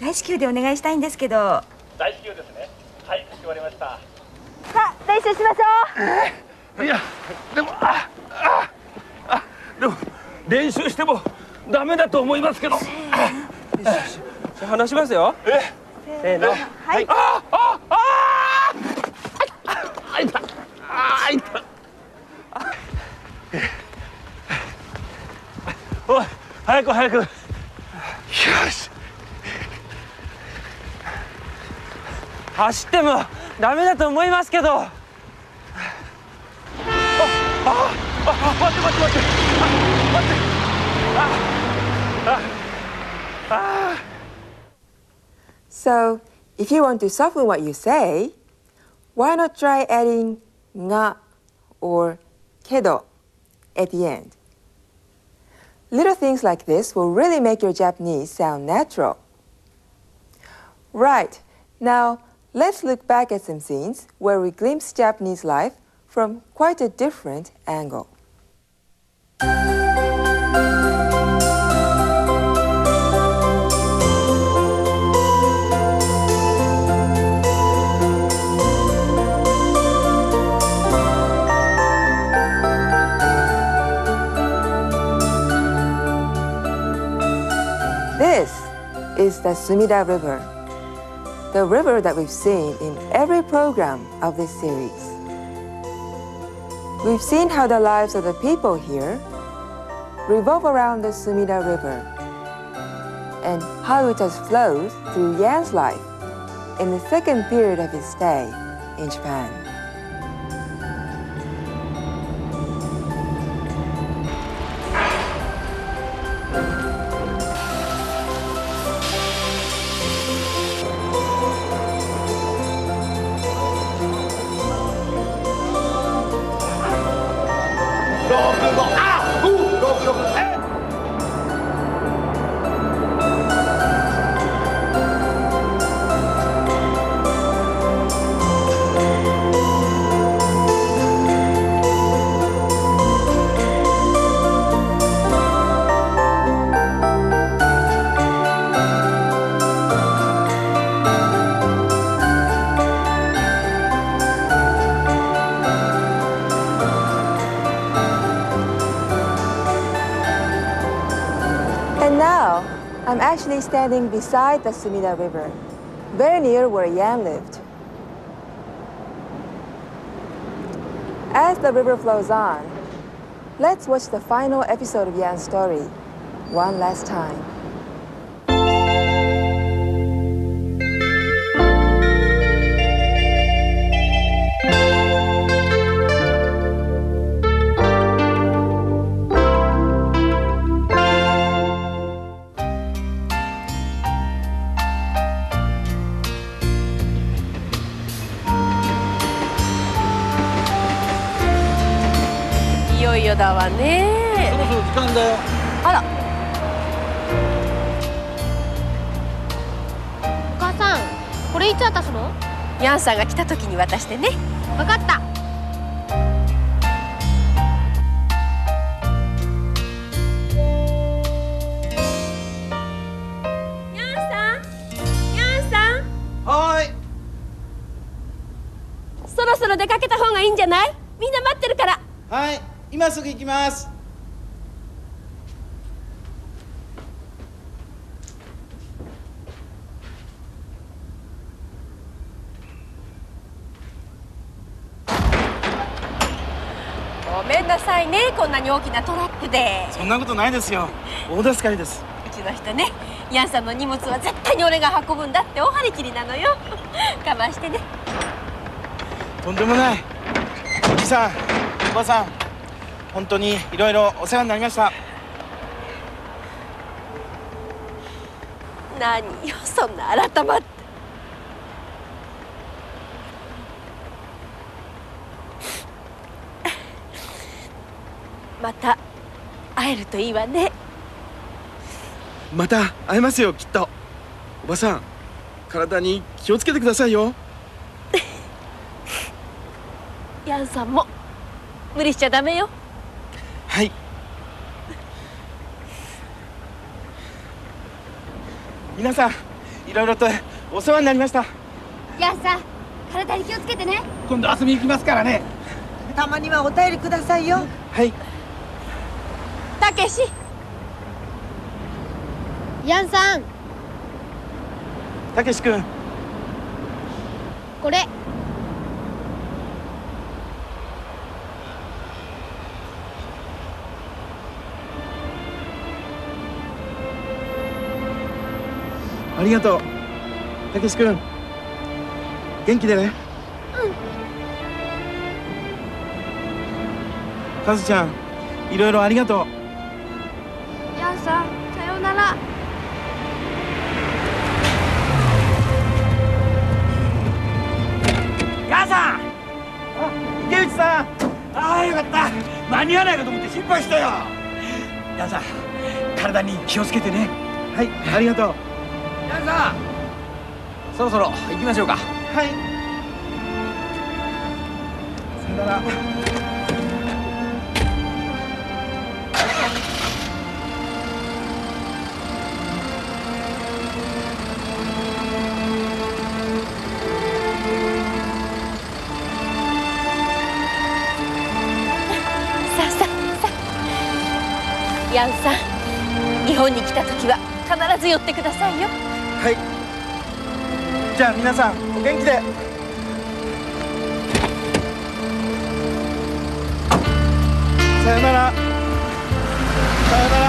大至急でお願いしたいんですけど。大至急ですね。はいかしこまりました。さあ練習しましょう。いやでもあああでも練習してもダメだと思いますけど。話しますよ。え？せーの。はい。ああああいたあいたおい早く早く。よし走ってもダメだと思いますけどあああ待って待って待ってあ待ってあああ So, if you want to soften what you say, why not try adding nga or kedo at the end? Little things like this will really make your Japanese sound natural. Right, now let's look back at some scenes where we glimpse Japanese life from quite a different angle. This is the Sumida River, the river that we've seen in every program of this series. We've seen how the lives of the people here revolve around the Sumida River and how it has flowed through Yan's life in the second period of his stay in Japan. Standing beside the Sumida River, very near where Yan lived. As the river flows on, let's watch the final episode of Yan's story one last time. ね。そろそろ時間だよ。あら。お母さんこれいつ渡すの？ヤンさんが来た時に渡してね。わかった。ヤンさん？ヤンさん？はーい。そろそろ出かけた方がいいんじゃない？みんな待ってるから。はい今すぐ行きます。ごめんなさいねこんなに大きなトラックで。そんなことないですよ。大助かりです。うちの人ねヤンさんの荷物は絶対に俺が運ぶんだって大張り切りなのよ。我慢してね。とんでもない。おじさんおばさん本当にいろいろお世話になりました。何よそんな改まって。また会えるといいわね。また会えますよきっと。おばさん体に気をつけてくださいよ。ヤンさんも無理しちゃダメよはい皆さんいろいろとお世話になりました。ヤンさん体に気をつけてね。今度遊びに行きますからね。たまにはお便りくださいよ。はい。たけし。ヤンさん。たけし君。これりがとう。たけし君。元気でね。うん。かずちゃんいろいろありがとう。ヤンさんさようなら。ヤンさん！池内さん！ああよかった。間に合わないかと思って心配したよ。ヤンさん体に気をつけてね。はいありがとうヤンさん。そろそろ行きましょうか。はい。さよなら。さあさあさあ。ヤンさん日本に来た時は必ず寄ってくださいよはい。じゃあ皆さんお元気で。さよなら。さよなら。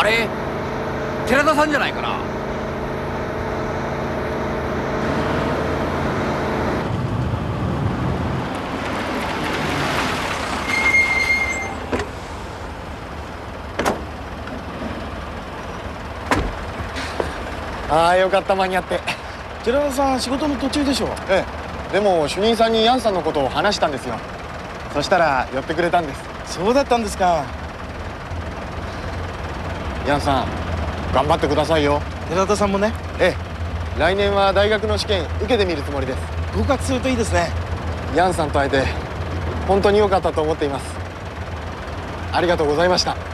あれ？寺田さんじゃないかな？ああよかった間に合って。寺田さん仕事の途中でしょ？ええ。でも主任さんにヤンさんのことを話したんですよ。そしたら寄ってくれたんです。そうだったんですかヤンさん頑張ってくださいよ。寺田さんもね。ええ。来年は大学の試験受けてみるつもりです。合格するといいですね。ヤンさんと会えて本当に良かったと思っています。ありがとうございました